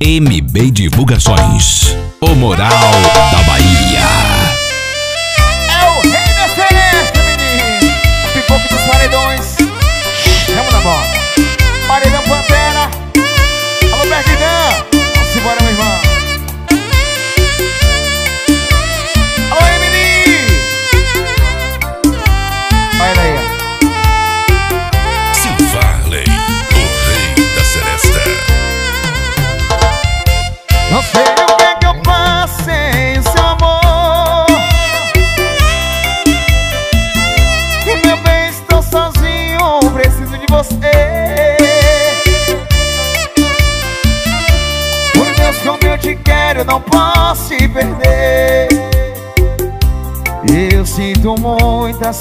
MB Divulgações. O Moral da Bahia.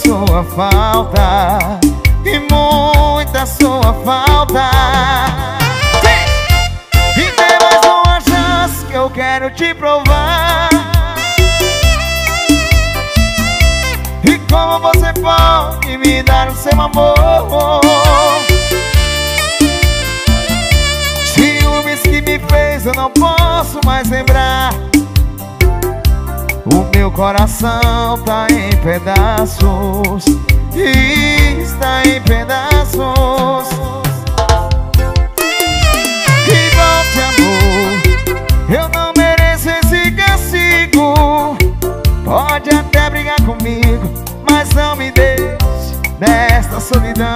Sua falta E muita sua falta. E tem mais uma chance que eu quero te provar. E como você pode me dar o seu amor? Ciúmes que me fez eu não posso mais lembrar O meu coração tá em pedaços E está em pedaços. E volte, amor Eu não mereço esse castigo. Pode até brigar comigo Mas não me deixe nesta solidão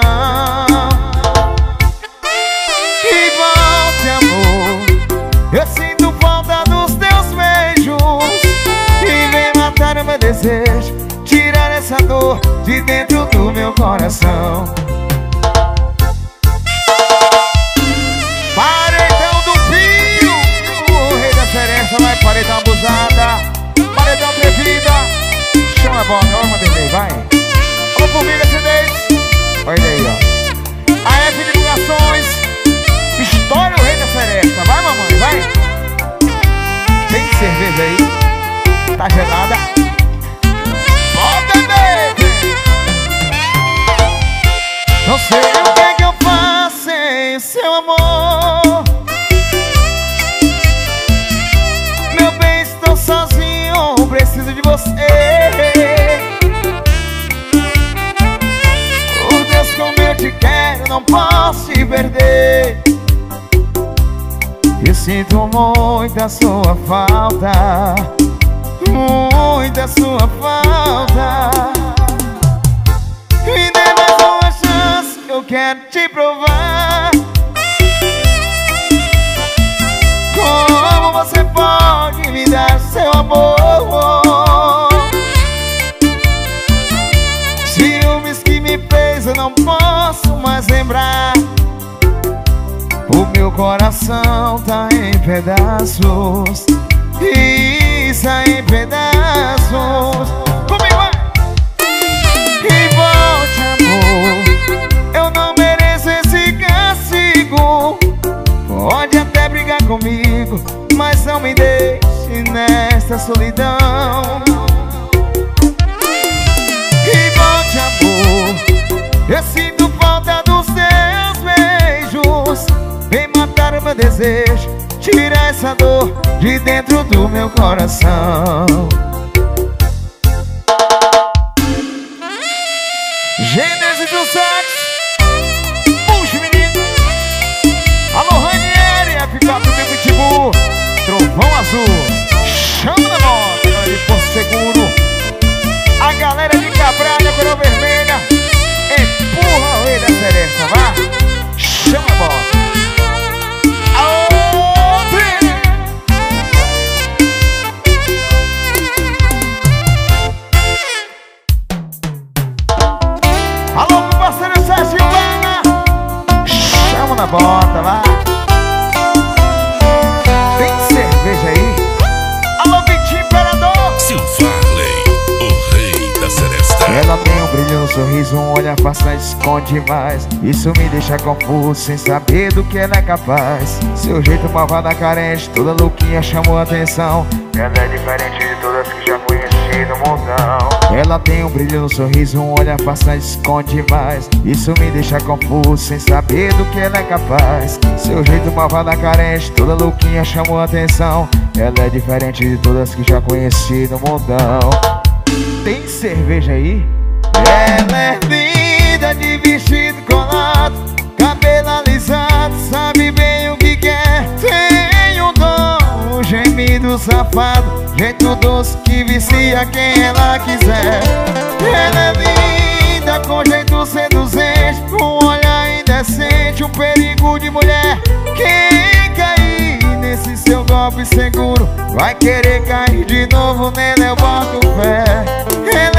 de dentro do meu coração. Paredão do Pio O rei da seresta vai paredão abusada Paredão atrevida Chama a bola, vamos bebê, vai. Alô formiga C10 Olha aí, ó. A F Divulgações História o rei da seresta Vai mamãe, vai. Tem cerveja aí? Tá gelada Não sei o que é que eu faço sem seu amor. Meu bem, estou sozinho, preciso de você. Por Deus, como eu te quero, não posso te perder. Eu sinto muita sua falta pedaços Está em pedaços. Comigo vai! E volte, amor. Eu não mereço esse castigo. Pode até brigar comigo Mas não me deixe nesta solidão. E volte, amor. Eu sinto falta dos teus beijos. Vem matar o meu desejo Tirar essa dor de dentro do meu coração. Gênesis do Sax Puxa, menino. Alô, Ranieri, a picape do Pitbull. Trovão Azul. Chama na moto, de Porto Seguro. A galera de Cabralha, coroa vermelha. Empurra o rei da vá fácil, esconde mais Isso me deixa confuso, sem saber do que ela é capaz Seu jeito malvada, carente, toda louquinha chamou atenção Ela é diferente de todas que já conheci no mundão. Ela tem um brilho no sorriso, um olhar passa esconde mais. Isso me deixa confuso, sem saber do que ela é capaz. Seu jeito malvada, carente, toda louquinha chamou atenção. Ela é diferente de todas que já conheci no mundão. Tem cerveja aí? Ela é linda de vestido colado, cabelo alisado, sabe bem o que quer. Tem um dom, um gemido safado, jeito doce que vicia quem ela quiser. Ela é linda com jeito seduzente, um olhar indecente, um perigo de mulher. Quem cair nesse seu golpe seguro vai querer cair de novo nele, eu boto fé.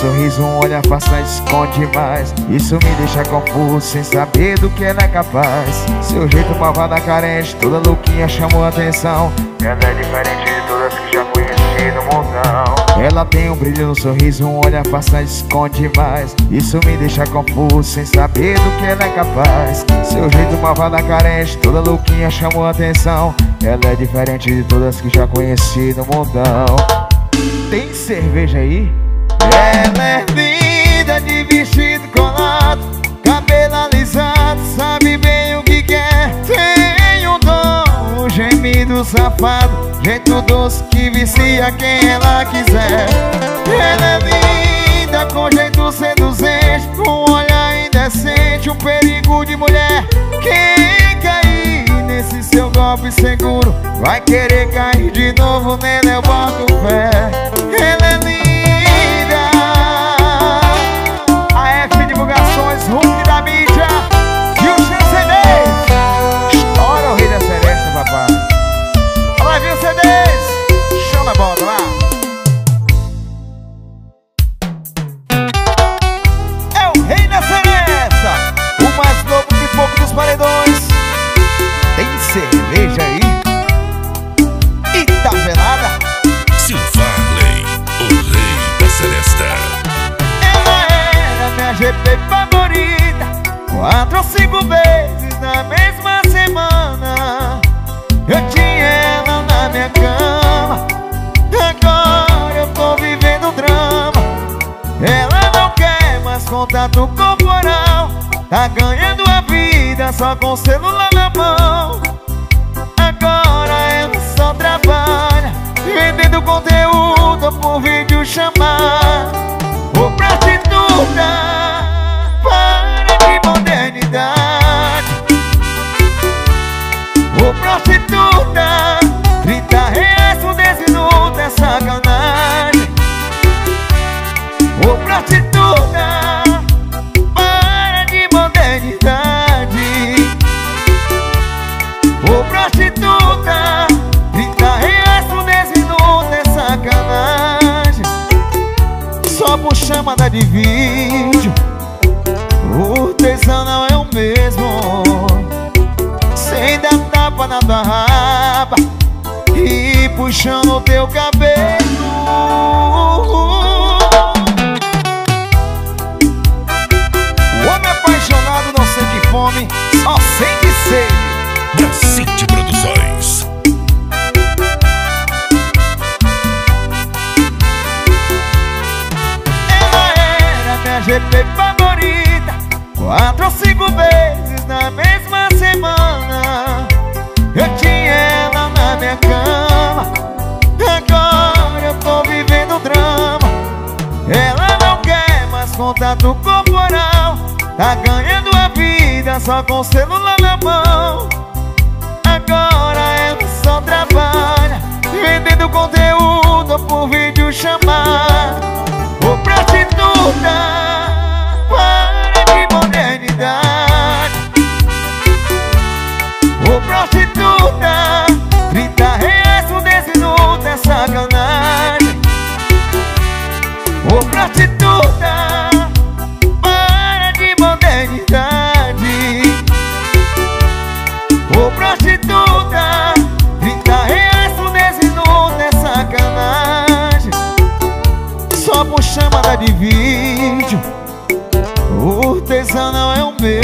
Sorriso, um olhar passa esconde mais. Isso me deixa confuso, sem saber do que ela é capaz. Seu jeito malvada, carente, toda louquinha chamou atenção. Ela é diferente de todas que já conheci no mundão. Ela tem um brilho no sorriso, um olhar passa esconde mais. Isso me deixa confuso, sem saber do que ela é capaz. Seu jeito malvada, carente, toda louquinha chamou atenção. Ela é diferente de todas que já conheci no mundão. Tem cerveja aí? É linda de vestido colado Cabelo alisado, sabe bem o que quer. Tem um dom, gemido safado Jeito doce que vicia quem ela quiser. Ela é linda com jeito seduzente Um olhar indecente, um perigo de mulher. Quem cair nesse seu golpe seguro Vai querer cair de novo nele, eu boto fé. Ela Quatro ou cinco vezes na mesma semana Eu tinha ela na minha cama. Agora eu tô vivendo drama. Ela não quer mais contato corporal Tá ganhando a vida só com celular na mão. Agora ela só trabalha Vendendo conteúdo por vídeo chamar só com o celular na mão. Agora ela só trabalha Vendendo conteúdo por vídeo chamar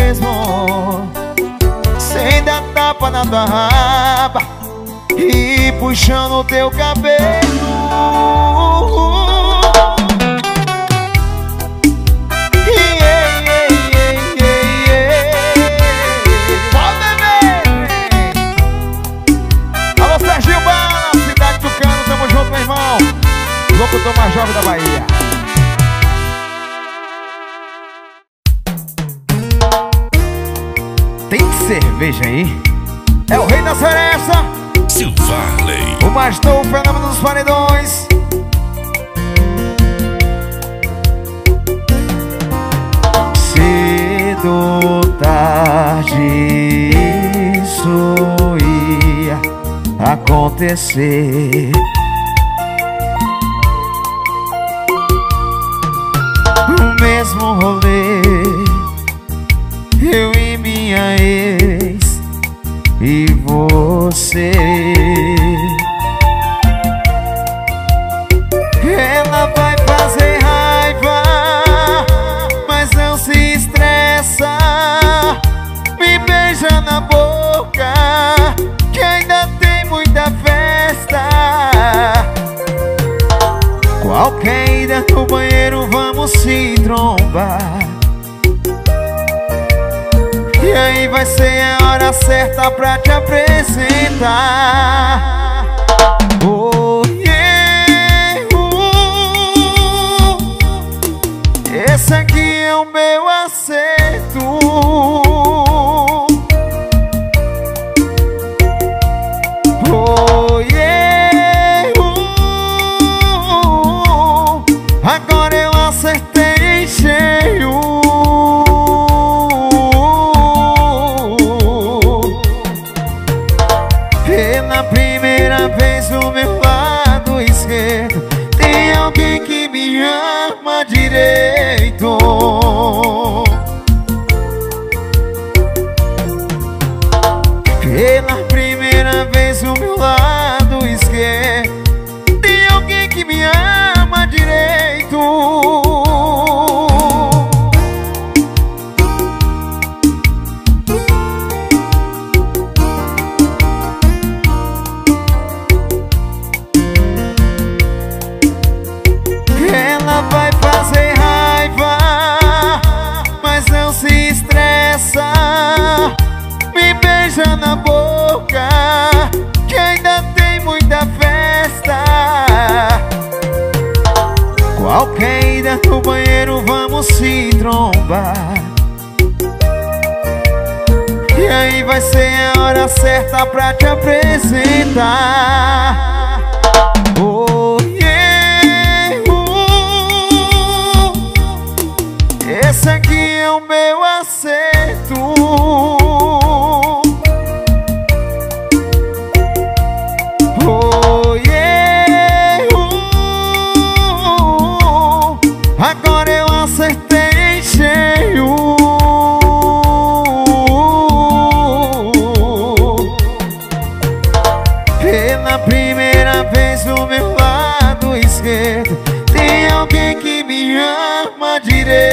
mesmo. Sem dar tapa na tua raba E puxando teu cabelo. Cerveja aí? É o rei da seresta Silvarley. O mais novo fenômeno dos paredões Cedo ou tarde Isso ia acontecer O mesmo rolê Eu e minha ex E você. Ela vai fazer raiva Mas não se estressa. Me beija na boca Que ainda tem muita festa. Qualquer ida no banheiro vamos se trombar E vai ser a hora certa pra te apresentar. Oh, Esse aqui é o meu acerto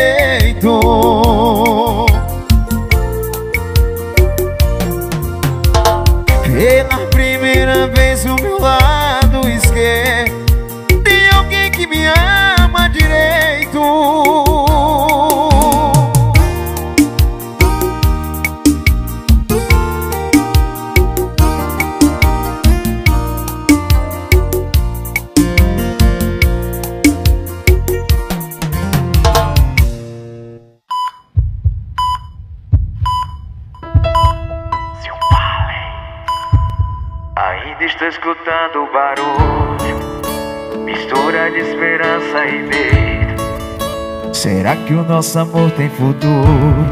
direito Que o nosso amor tem futuro?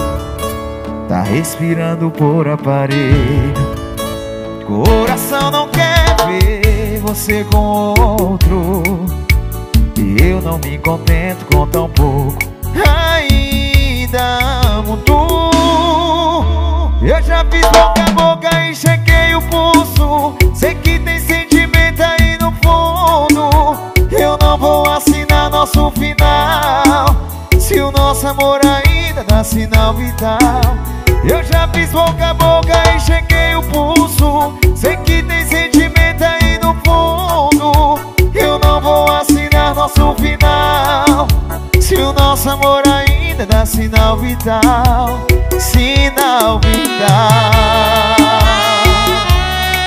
Tá respirando por aparelho Coração não quer ver você com outro. E eu não me contento com tão pouco. Ainda amo tu. Eu já fiz boca a boca e chequei o pulso. Sei que tem sentimento aí no fundo. Eu não vou assinar nosso final se o nosso amor ainda dá sinal vital. Eu já fiz boca a boca e cheguei o pulso. Sei que tem sentimento aí no fundo. Eu não vou assinar nosso final. Se o nosso amor ainda dá sinal vital Sinal vital.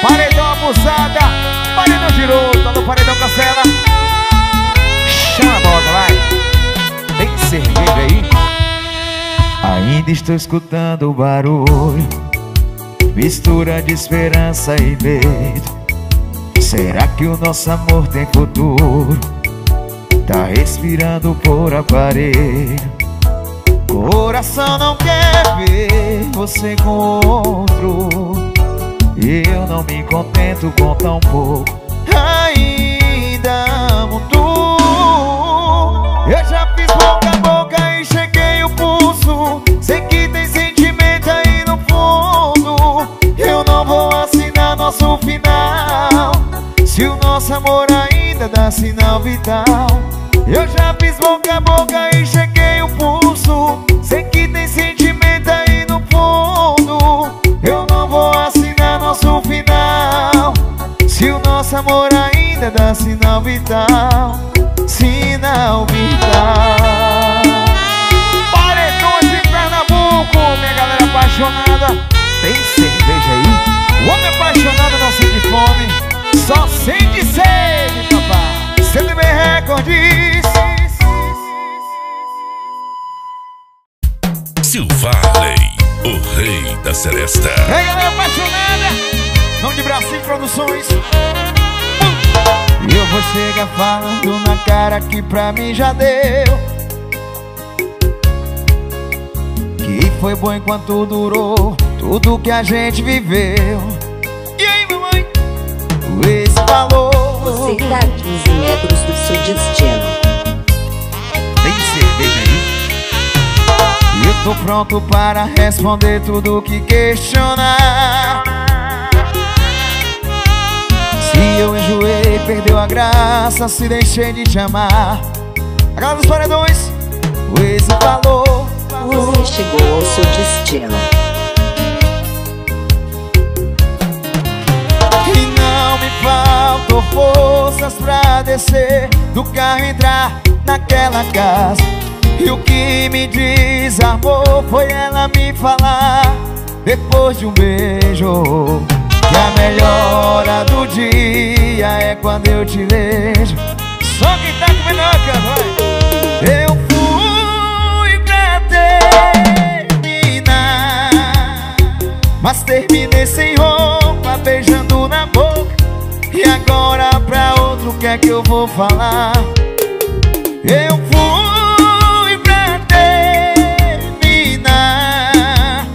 Paredão abusada Paredão girou, tá no paredão cancela cerveja aí? Ainda estou escutando o barulho, mistura de esperança e medo. Será que o nosso amor tem futuro? Tá respirando por aparelho. Coração não quer ver você com outro. Eu não me contento com tão pouco. Ainda pulso. Sei que tem sentimento aí no fundo. Eu não vou assinar nosso final. Se o nosso amor ainda dá sinal vital. Eu já fiz boca a boca e cheguei o pulso. Sei que tem sentimento aí no fundo. Eu não vou assinar nosso final. Se o nosso amor ainda dá sinal vital. Sinal vital. Apaixonada. Tem cerveja aí? O homem apaixonado não sente fome, só sente sede, papai. CDB Recordes. Silvarley, o rei da seresta. Ei, galera apaixonada, nome de Brasil Produções. Eu vou chegar falando na cara que pra mim já deu. Foi bom enquanto durou tudo que a gente viveu. E aí, mamãe? O ex falou. Você está a 15 metros do seu destino. Tem cerveja aí? Eu tô pronto para responder tudo que questionar. Se eu enjoei, perdeu a graça, se deixei de te amar. A galera dos paredões, o ex falou. Chegou ao seu destino. E não me faltou forças pra descer do carro entrar naquela casa. E o que me desarmou foi ela me falar, depois de um beijo, que a melhor hora do dia é quando eu te vejo. Só quem tá comendo a cama, vai. Mas terminei sem roupa, beijando na boca. E agora pra outro, o que é que eu vou falar? Eu fui pra terminar,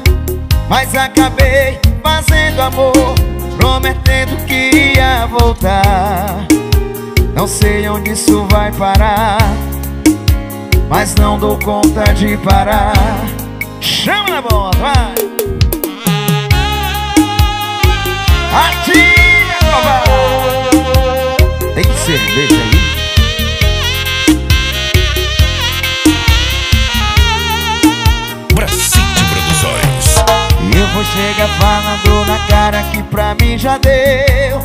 mas acabei fazendo amor, prometendo que ia voltar. Não sei onde isso vai parar, mas não dou conta de parar. Chama na bola, vai! Atira, nova! Tem cerveja aí? Brasil Produções. Eu vou chegar falando na cara que pra mim já deu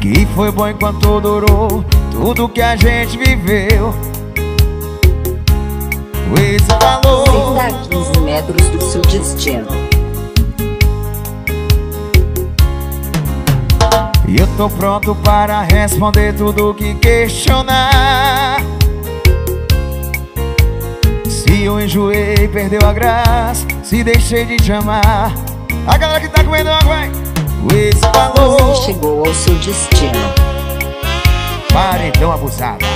Que foi bom enquanto durou tudo que a gente viveu Você falou está a 15 metros do seu destino. E eu tô pronto para responder tudo que questionar. Se eu enjoei, perdeu a graça Se deixei de te amar. A galera que tá comendo água, vai O ex falou chegou ao seu destino. Paredão abusada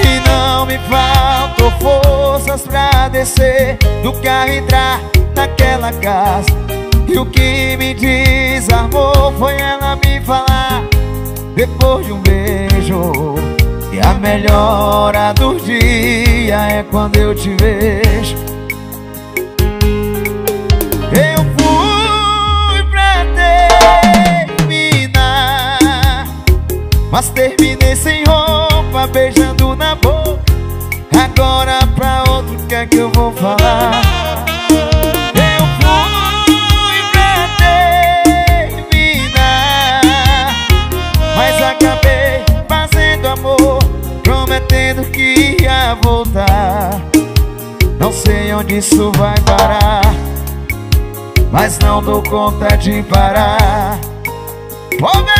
E não me faltou forças pra descer Do carro e entrar naquela casa E o que me desarmou foi ela me falar Depois de um beijo. E a melhor hora do dia é quando eu te vejo. Eu fui pra terminar Mas terminei sem roupa, beijando na boca. Agora pra outro, que é que eu vou falar? Isso vai parar. Mas não dou conta de parar. Ô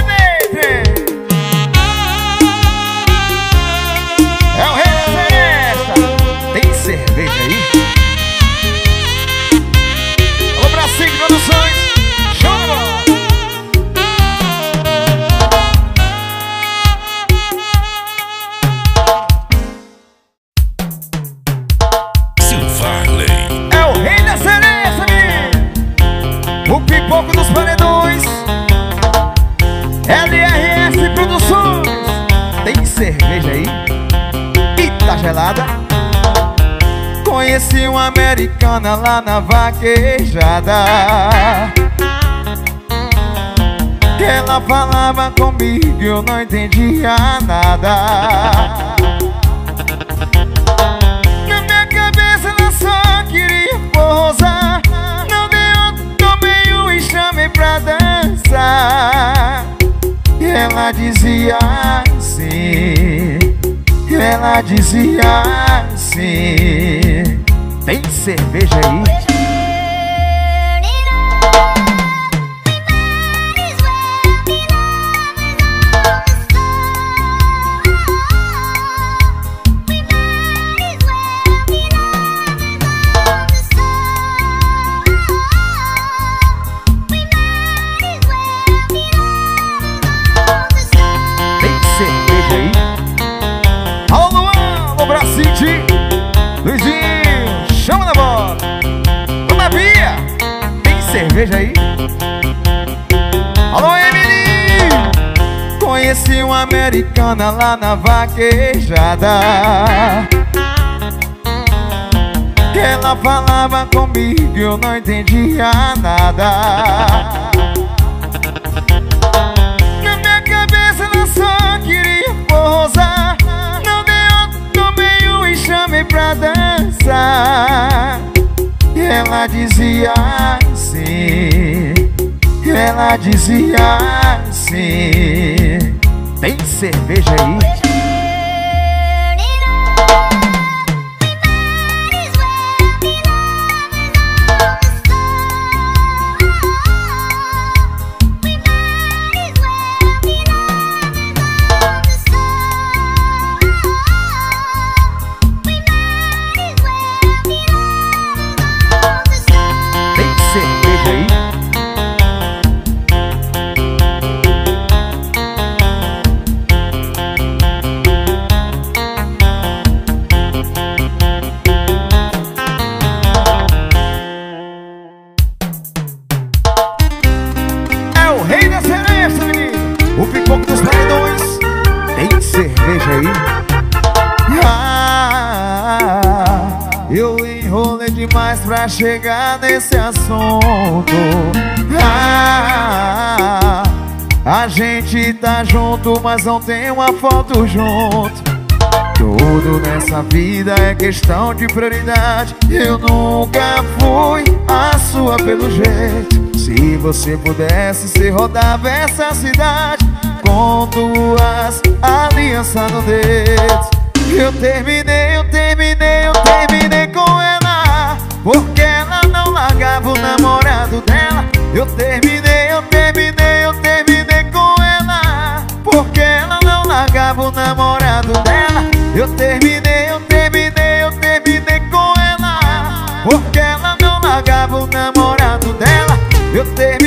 Conheci uma americana lá na vaquejada. Que ela falava comigo e eu não entendia nada. Na minha cabeça ela só queria pousar Não deu, tomei um e chamei pra dançar. E ela dizia Ela dizia assim Tem cerveja aí? Cerveja aí? Alô Emily! Conheci uma americana lá na vaquejada. Que ela falava comigo e eu não entendia nada. Na minha cabeça ela só queria pousar Não deu, tomei um e chamei pra dançar. E ela dizia Ela dizia assim Tem cerveja aí? A gente tá junto, mas não tem uma foto junto. Tudo nessa vida é questão de prioridade. Eu nunca fui a sua pelo jeito. Se você pudesse, você rodava essa cidade Com duas alianças no dedo. Eu terminei, eu terminei, eu terminei com ela. Porque ela não largava o namorado dela. Eu terminei, eu terminei, eu terminei Eu terminei, eu terminei, eu terminei com ela. Porque ela não largava o namorado dela. Eu terminei,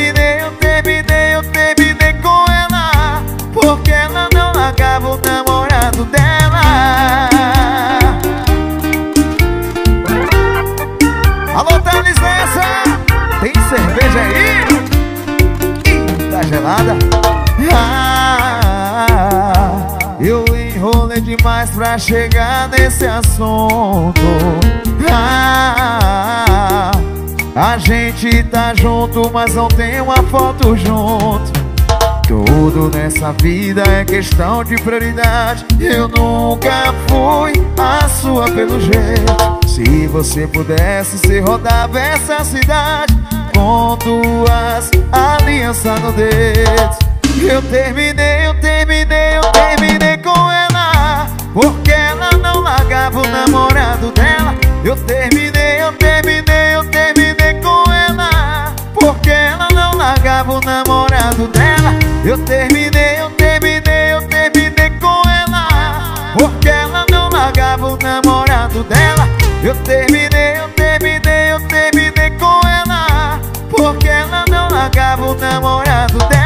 pra chegar nesse assunto. Ah, a gente tá junto, mas não tem uma foto junto. Tudo nessa vida é questão de prioridade. Eu nunca fui a sua pelo jeito. Se você pudesse, você rodava essa cidade Com duas alianças no dedo. Eu terminei, eu terminei, eu terminei Porque ela não largava o namorado dela. Eu terminei, eu terminei terminei com ela. Porque ela não largava o namorado dela. Eu terminei, eu terminei, eu terminei com ela. Porque ela não largava o namorado dela. Eu terminei, eu terminei, eu terminei com ela. Porque ela não largava o namorado dela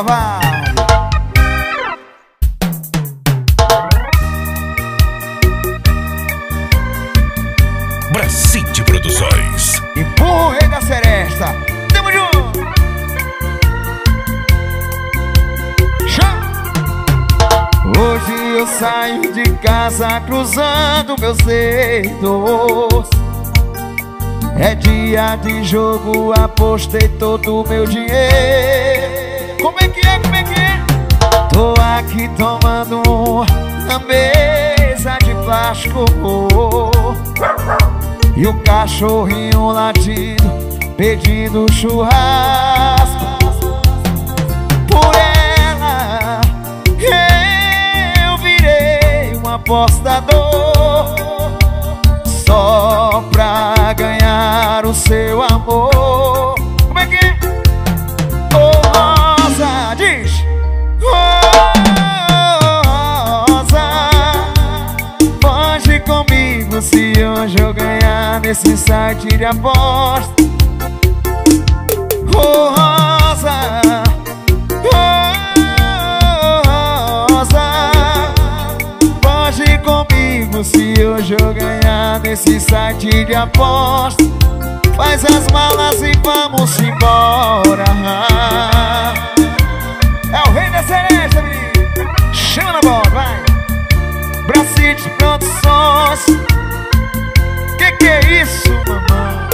Covarde Bracite Produções. Empurra o da seresta. Tamo junto! Hoje eu saio de casa cruzando meus dedos. É dia de jogo, apostei todo o meu dinheiro Como é que é, como é que é? Tô aqui tomando um na mesa de plástico e o cachorrinho latindo, pedindo churrasco Por ela, eu virei um apostador Só pra ganhar o seu amor Como é que é? Ô se hoje eu ganhar nesse site de aposta. Ô Rosa Rosa Foge comigo se hoje eu ganhar nesse site de aposta. Faz as malas e vamos embora isso, mamãe?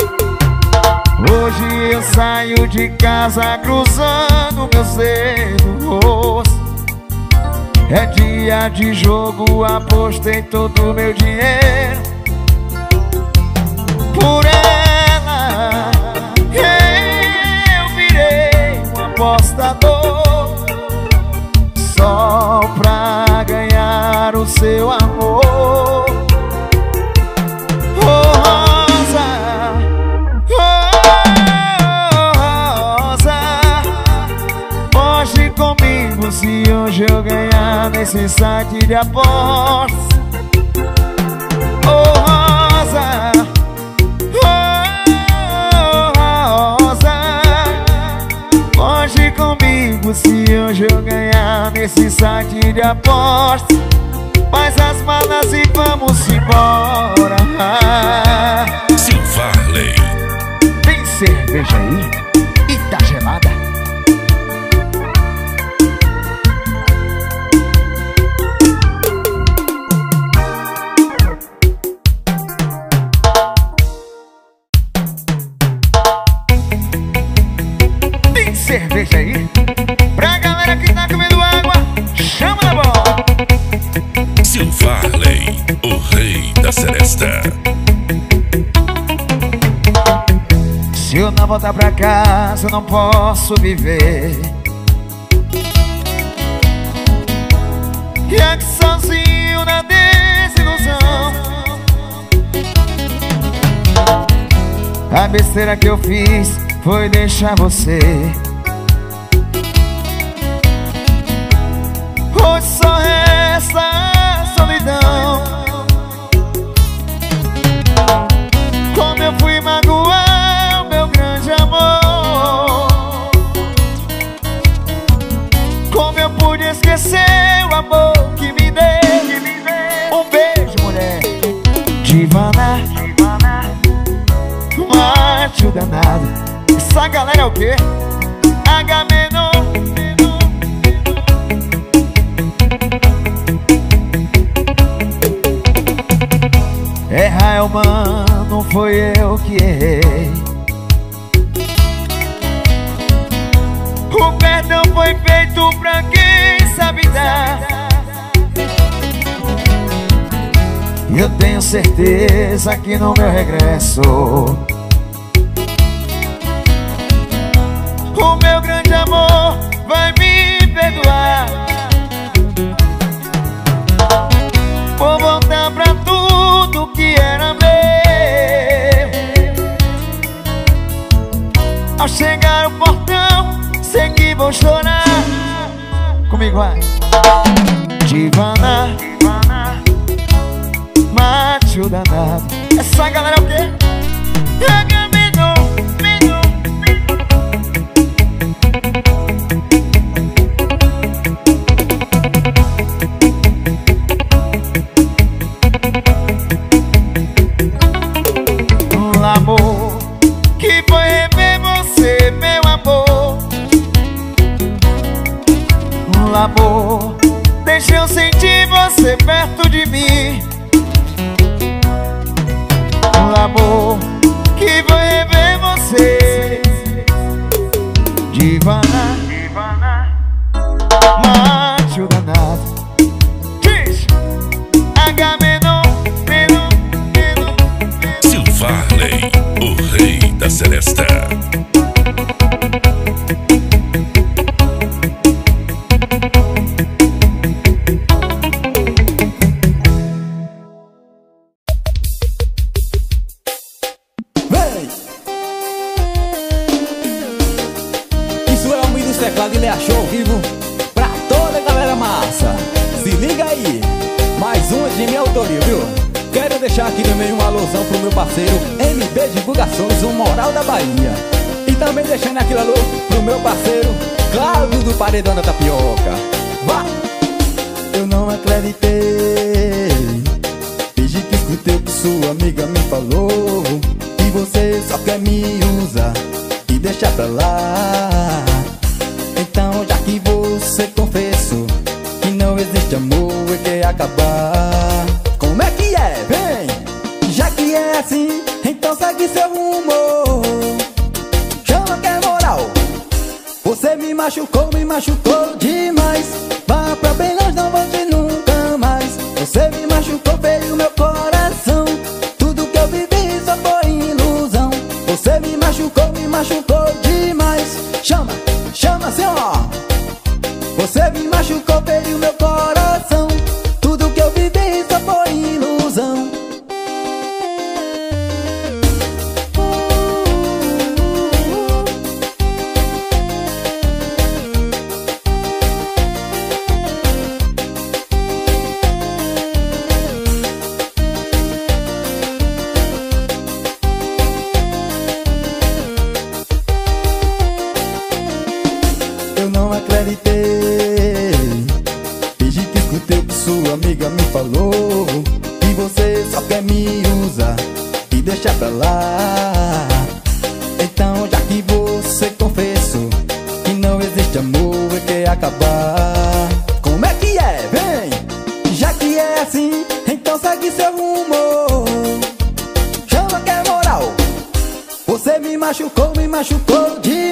Hoje eu saio de casa cruzando meus dedos É dia de jogo, apostei todo o meu dinheiro Por ela eu virei um apostador nesse site de apostas. Oh, Rosa, oh, Rosa, foge comigo se hoje eu ganhar nesse site de apostas. Faz as malas e vamos embora. Silvarley. Tem cerveja aí? Não voltar pra casa, eu não posso viver. E aqui sozinho na desilusão. A besteira que eu fiz foi deixar você. Hoje só resta a solidão. Danado. Essa galera é o quê? Agamenon Errar é humano, foi eu que errei. O perdão foi feito pra quem sabe dar. Eu tenho certeza que no meu regresso O meu grande amor vai me perdoar. Vou voltar pra tudo que era meu. Ao chegar ao portão, sei que vou chorar. Comigo vai. Divana Macho danado. Essa galera é o quê? Agamenon, amor que foi rever você, meu amor. Um amor Deixa eu sentir você perto de mim. Um amor que vai rever você. Divana sua amiga me falou Que você só quer me usar e deixar pra lá Então já que você confessou Que não existe amor e quer acabar Como é que é? Vem! Já que é assim, então segue seu rumo Chama que é moral você me machucou, me machucou demais Vá pra bem longe, não volte nunca quer me usar e deixar pra lá Então já que você confessou Que não existe amor e quer acabar Como é que é? Vem! Já que é assim, então segue seu rumo Chama que é moral você me machucou, me machucou demais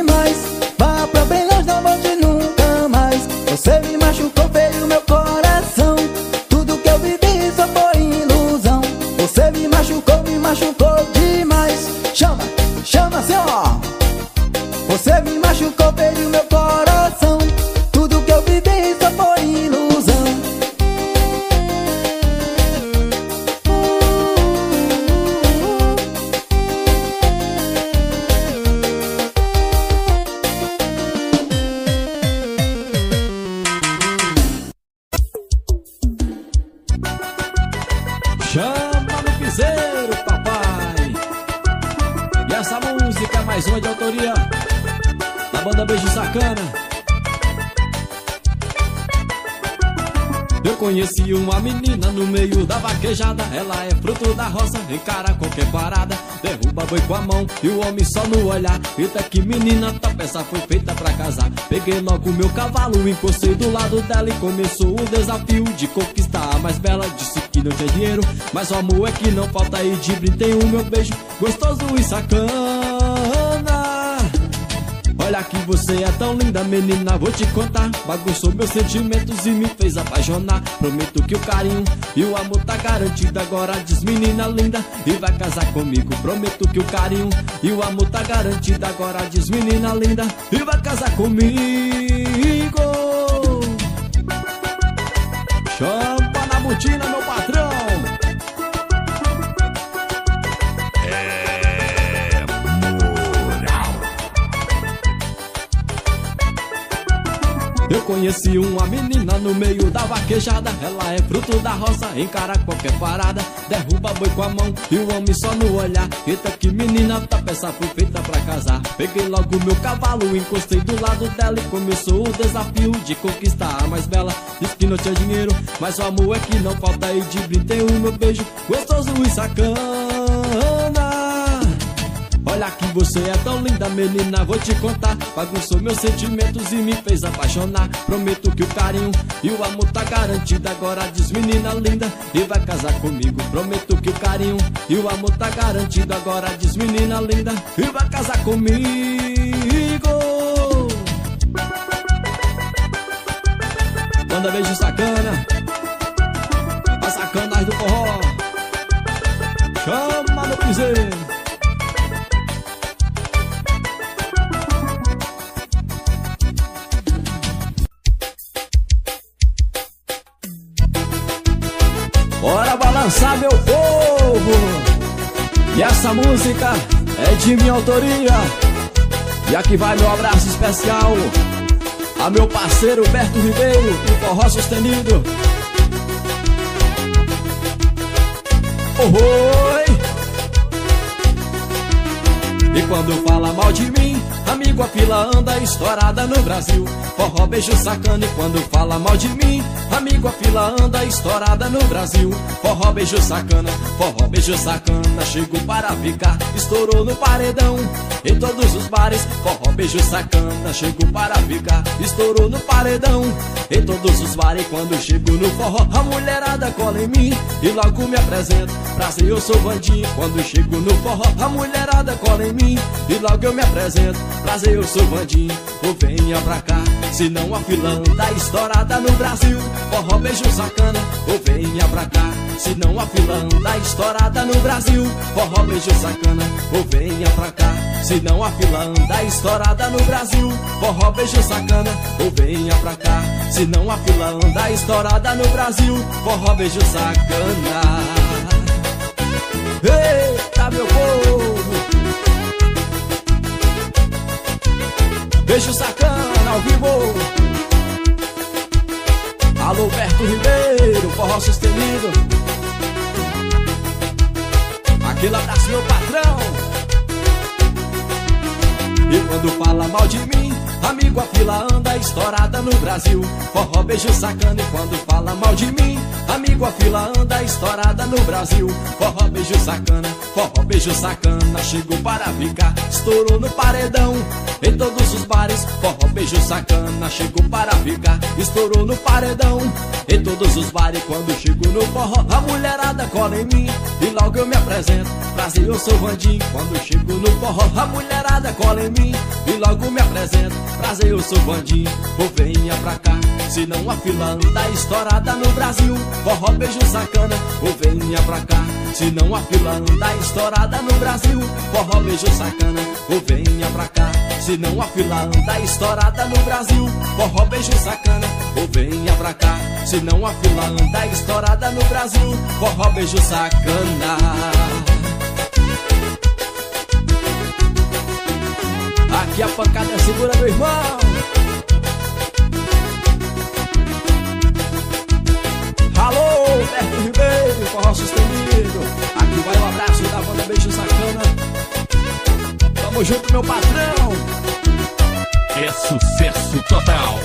Ela é fruto da roça, encara qualquer parada. Derruba boi com a mão e o homem só no olhar. Eita que menina top, essa foi feita pra casar. Peguei logo meu cavalo, encostei do lado dela e começou o desafio de conquistar a mais bela. Disse que não tinha dinheiro, mas o amor é que não falta e de tem o meu beijo gostoso e sacana. Olha que você é tão linda, menina, vou te contar. Bagunçou meus sentimentos e me fez apaixonar. Prometo que o carinho e o amor tá garantido. Agora diz, menina linda, e vai casar comigo. Prometo que o carinho e o amor tá garantido. Agora diz, menina linda, e vai casar comigo. Chama na botina, meu patrão. Conheci uma menina no meio da vaquejada. Ela é fruto da roça, encara qualquer parada. Derruba boi com a mão e o homem só no olhar. Eita que menina, tá peça feita pra casar. Peguei logo meu cavalo, encostei do lado dela E começou o desafio de conquistar a mais bela. Diz que não tinha dinheiro, mas o amor é que não falta E de brinde o meu beijo, gostoso e sacana Olha que você é tão linda, menina, vou te contar. Bagunçou meus sentimentos e me fez apaixonar. Prometo que o carinho e o amor tá garantido. Agora diz, menina linda, e vai casar comigo. Prometo que o carinho e o amor tá garantido. Agora diz, menina linda, e vai casar comigo. Manda beijo sacana, a sacanagem do forró. Chama no piseiro. E essa música é de minha autoria E aqui vai meu abraço especial A meu parceiro Berto Ribeiro Do Forró Sustenido Oi! E quando fala mal de mim, amigo, a fila anda estourada no Brasil. Forró beijo sacana e quando fala mal de mim, amigo, a fila anda estourada no Brasil. Forró beijo sacana, forró beijo sacana, chegou para ficar, estourou no paredão. Em todos os bares, forró beijo sacana, chegou para ficar, estourou no paredão. Em todos os bares, quando chego no forró, a mulherada cola em mim e logo me apresento. Prazer, eu sou Vandinho. Quando chego no forró, a mulherada cola em mim e logo eu me apresento. Prazer, eu sou Vandinho. Ou venha pra cá, se não a filão da estourada no Brasil. Forró beijo sacana, ou venha pra cá, se não a filão da estourada no Brasil. Forró beijo sacana, ou venha pra cá. Se não a filã da estourada no Brasil Forró beijo sacana, ou venha pra cá Se não a filã da estourada no Brasil Forró beijo sacana Eita meu povo Beijo sacana ao vivo. Alô Berto Ribeiro, forró sustenido. Aquele abraço meu patrão. E quando fala mal de mim Amigo, a fila anda estourada no Brasil. Forró beijo sacana e quando fala mal de mim Amigo, a fila anda estourada no Brasil. Forró beijo sacana, forró beijo sacana Chegou para ficar, estourou no paredão. Em todos os bares, forró beijo sacana Chegou para ficar, estourou no paredão. Em todos os bares, quando chego no forró A mulherada cola em mim. E logo eu me apresento Brasil, eu sou Vandinho. Quando chego no forró, a mulherada cola em mim. E logo me apresento Prazer, eu sou Vandinho. Ou venha pra cá Se não a fila anda estourada no Brasil. Forró beijo sacana Ou venha pra cá. Se não a fila anda estourada no Brasil Forró beijo sacana Ou venha pra cá. Se não a fila anda estourada no Brasil Forró beijo sacana Ou venha pra cá. Se não a fila anda estourada no Brasil Forró beijo sacana. Aqui a pancada segura meu irmão Alô, Berto Ribeiro, forró sustenido Aqui vai o abraço da banda Beijo Sacana. Tamo junto meu patrão. É sucesso total.